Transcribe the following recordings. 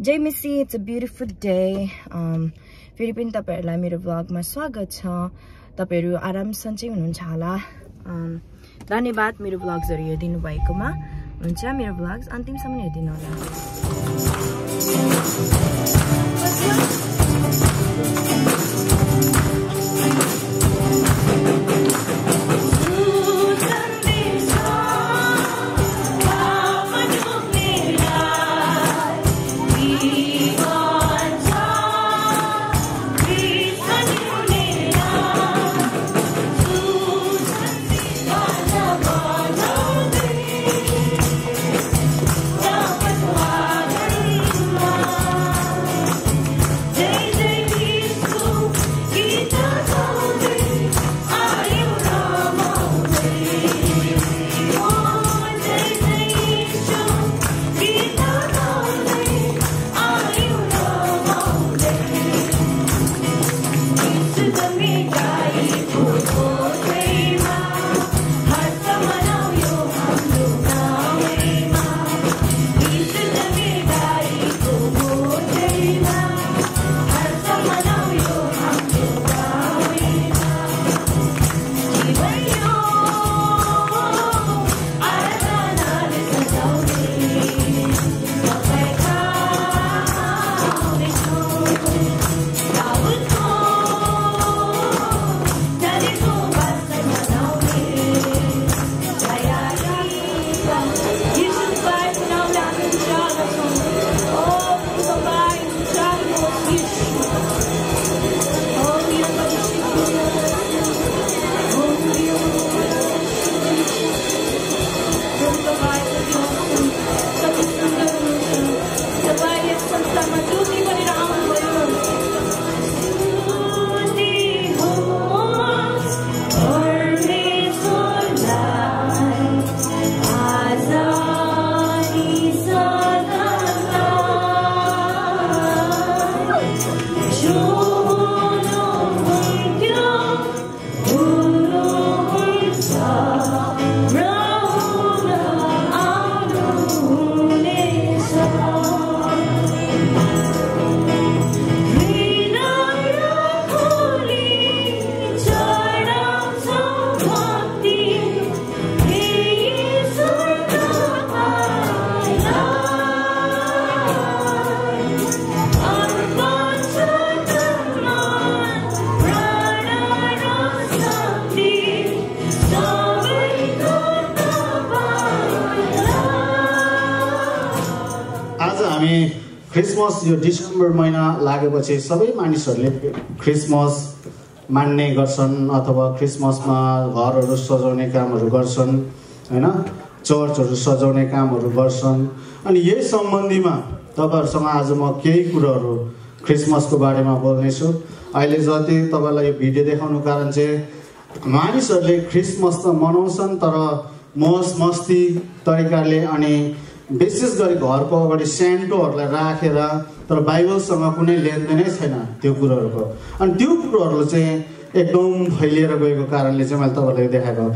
जय मिसी it's a beautiful day फेरि पनि तपाईँहरूलाई मेरो ब्लगमा स्वागत छ। तपाईँहरू आराम सन्चै हुनुहुन्छ होला। Um, धन्यवाद मेरो ब्लग्सहरू हेरिदिनु भएकोमा हुन्छ मेरो ब्लग्स अन्तिमसम्म हेरिदिनु होला आज हामी क्रिसमस यो डिसेम्बर महिना लागेपछि सबै मानिसहरूले क्रिसमस मान्ने गर्छन् अथवा क्रिसमसमा घरहरू सजाउने कामहरू गर्छन् होइन? चर्चहरू सजाउने कामहरू गर्छन्। अनि यही सम्बन्धीमा तपाईँहरूसँग आज म केही कुरोहरू क्रिसमसको बारेमा बोल्नेछु। अहिले जति तपाईँलाई यो भिडियो देखाउनु कारण चाहिँ मानिसहरूले क्रिसमस त मनाउँछन् तर मोस मस्ती तरिकाले अनि विशेष गरी घरको अगाडि सेन्टोहरूलाई राखेर तर बाइबलसँग कुनै लेनदेनै छैन त्यो कुरोहरूको। अनि त्यो कुरोहरू चाहिँ एकदम फैलिएर गएको कारणले चाहिँ मैले तपाईँलाई देखाएको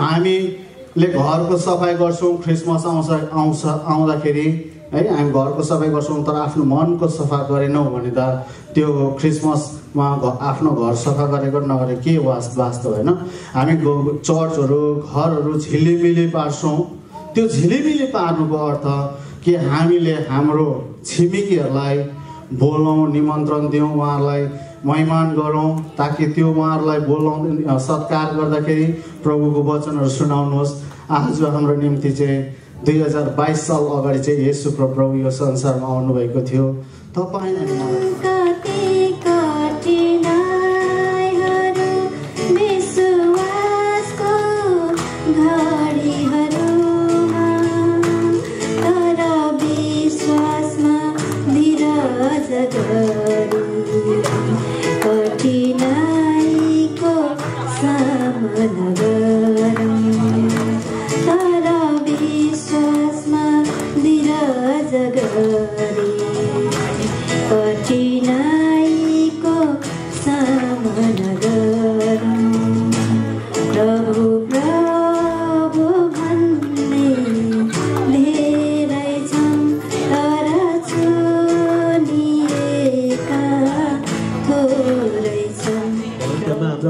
हामीले घरको सफाइ गर्छौँ क्रिसमस आउँछ आउँछ आउँदाखेरि है हामी घरको सफाइ गर्छौँ तर आफ्नो मनको सफा गरेनौँ भने त त्यो क्रिसमसमा आफ्नो घर सफा गरेको नगरे के वास वास्तव होइन? हामी चर्चहरू घरहरू झिलिमिली पार्छौँ। त्यो झिलिमिली पार्नुको अर्थ कि हामीले हाम्रो छिमेकीहरूलाई बोलाउँ निमन्त्रण दिउँ उहाँहरूलाई महिमान गरौँ ताकि त्यो उहाँहरूलाई बोलाउँ सत्कार गर्दाखेरि प्रभुको वचनहरू सुनाउनुहोस्। आज हाम्रो निम्ति चाहिँ दुई हजार बाइस साल अगाडि चाहिँ यसु प्रभु यो संसारमा आउनुभएको थियो। तपाईँ गरी कठिनाइको सामना गरौँ। तर विश्वासमा धीरज गरी।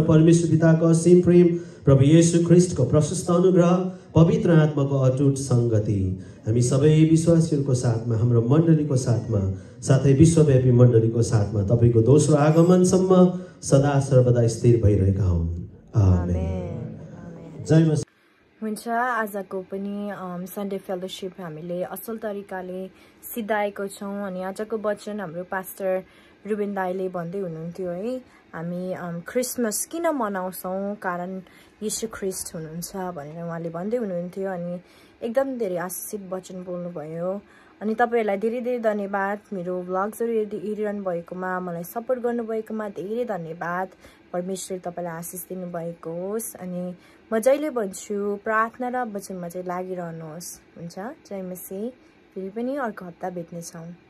परमेश्वर पिताको असीम प्रेम प्रभु येशू ख्रिस्टको प्रशस्त अनुग्रह पवित्र आत्माको अटुट सङ्गति। हामी सबै विश्वासीहरूको साथमा हाम्रो मण्डलीको साथमा साथै विश्वव्यापी मण्डलीको साथमा तपाईँको दोस्रो आगमनसम्म सदा सर्वदा स्थिर भइरहेका आमेन। जय हुन्छ आजको पनि सन्डे फेलोसिप हामीले असल तरिकाले सिद्धाएको छौँ अनि आजको वचन हाम्रो पास्टर रुबेन दाईले भन्दै हुनुहुन्थ्यो है हामी क्रिसमस किन मनाउँछौँ? कारण यीशु ख्रिस्ट हुनुहुन्छ भनेर उहाँले भन्दै हुनुहुन्थ्यो अनि एकदम धेरै आशिषित वचन बोल्नुभयो। अनि तपाईँहरूलाई धेरै धेरै धन्यवाद। मेरो भ्लग्सहरू यदि हेरिरहनु भएकोमा मलाई सपोर्ट गर्नुभएकोमा धेरै धन्यवाद। परमेश्वर तपाईँलाई आशिष दिनुभएको होस्। अनि म जहिले भन्छु प्रार्थना र वचनमा चाहिँ लागिरहनुहोस्। हुन्छ? जय मसी फेरि पनि अर्को हप्ता भेट्नेछौँ।